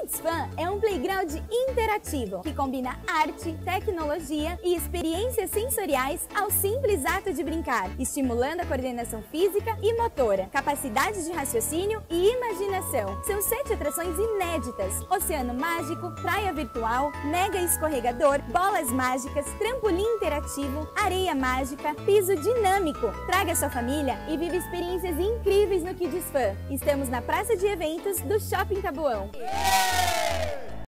Kids Fun é um playground interativo que combina arte, tecnologia e experiências sensoriais ao simples ato de brincar, estimulando a coordenação física e motora, capacidade de raciocínio e imaginação. São sete atrações inéditas: oceano mágico, praia virtual, mega escorregador, bolas mágicas, trampolim interativo, areia mágica, piso dinâmico. Traga sua família e vive experiências incríveis no Kids Fun. Estamos na praça de eventos do Shopping Tabuão.